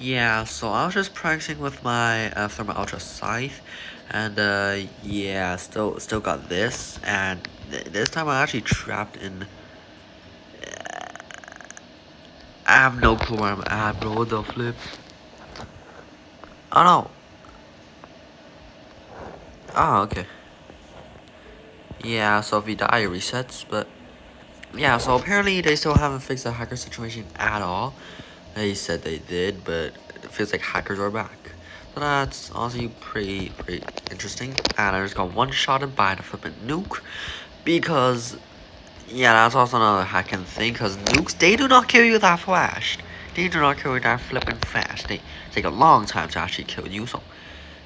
Yeah, so I was just practicing with my uh, Thermal Ultra Scythe, and uh, yeah, still still got this, and th this time I actually trapped in... I have no clue where I'm at, bro, the flip. Oh no. Oh, okay. Yeah, so if you die, it resets, but... Yeah, so apparently they still haven't fixed the hacker situation at all. They said they did, but it feels like hackers are back. So that's honestly pretty, pretty interesting. And I just got one shot and by the flipping nuke. Because, yeah, that's also another hacking thing. Because nukes, they do not kill you that fast. They do not kill you that flipping fast. They take a long time to actually kill you. So,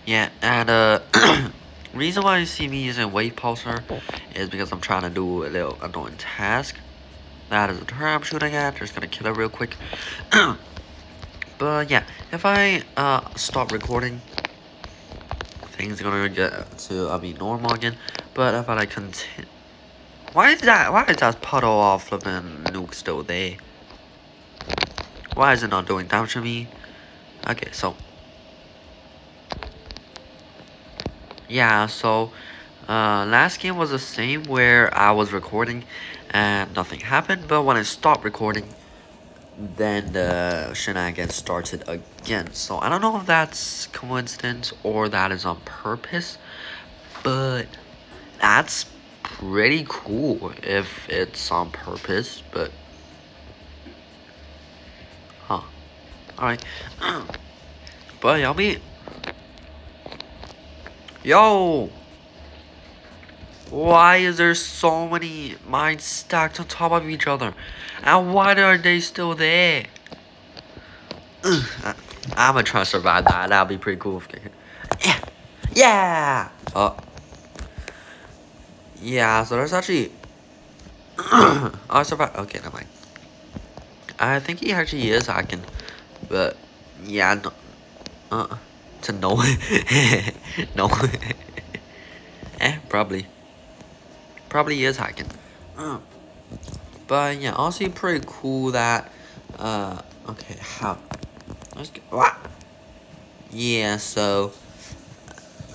yeah, and, uh... reason why you see me using wave pulsar is because I'm trying to do a little annoying task. That is a turret I'm shooting at. Just gonna kill it real quick. but yeah, if I uh, stop recording, things are gonna get to uh, be normal again. But if I like continue, why is that? Why is that puddle of flipping nuke still there? Why is it not doing damage to me? Okay, so yeah, so uh, last game was the same where I was recording and nothing happened, but when I stopped recording, then the shenanigans started again. So I don't know if that's coincidence or that is on purpose, but that's pretty cool if it's on purpose, but huh. Alright. but y'all be Yo! Why is there so many mines stacked on top of each other? And why are they still there? Ugh, I'm gonna try to survive that. That'll be pretty cool. Yeah! Yeah! Oh. Yeah, so there's actually... I survived. Okay, never mind. I think he actually is hacking. But, yeah, no... Uh, to know. no. eh, probably. Probably is hacking. Uh, but yeah, also pretty cool that, uh, okay, how, let's get, what? Yeah, so,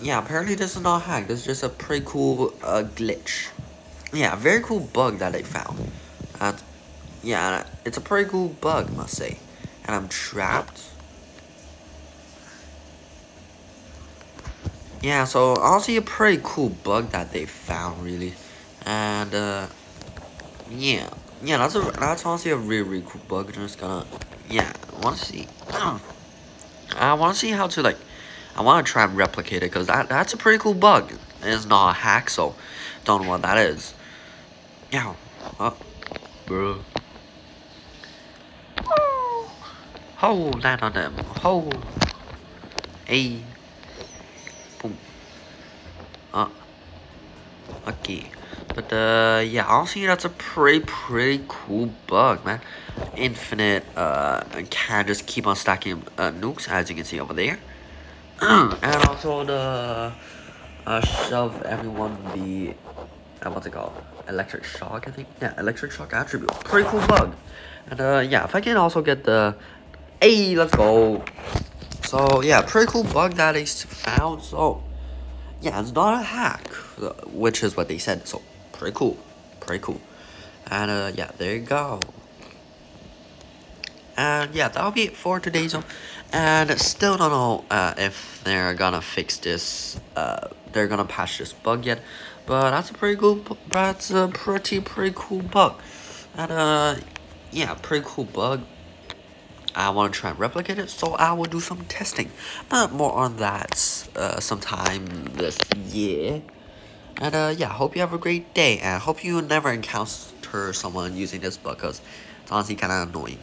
yeah, apparently this is not hacked, this is just a pretty cool, uh, glitch. Yeah, very cool bug that they found. Uh, yeah, it's a pretty cool bug, must say. And I'm trapped. Yeah, so honestly a pretty cool bug that they found, really and uh, yeah, yeah, that's a that's honestly a really really cool bug. I'm just gonna, yeah, I want to see, I want to see how to like, I want to try and replicate it because that that's a pretty cool bug. It's not a hack, so don't know what that is. Yeah, oh, bro. Oh, land on them. Oh, hey, boom. Uh, okay. But uh, yeah, honestly, that's a pretty, pretty cool bug, man. Infinite, uh, and can just keep on stacking uh, nukes, as you can see over there. and also the, uh, shove everyone the, uh, what's it called? Electric shock, I think? Yeah, electric shock attribute. Pretty cool bug. And uh, yeah, if I can also get the, hey, let's go. So yeah, pretty cool bug that is found, so yeah, it's not a hack, which is what they said, so pretty cool, pretty cool. And uh, yeah, there you go. And yeah, that'll be it for today's one. And still don't know uh, if they're gonna fix this, uh, they're gonna patch this bug yet. But that's a pretty cool, that's a pretty, pretty cool bug. And uh, yeah, pretty cool bug. I want to try and replicate it, so I will do some testing. But more on that uh, sometime this year. And uh, yeah, hope you have a great day, and hope you never encounter someone using this book, because it's honestly kind of annoying.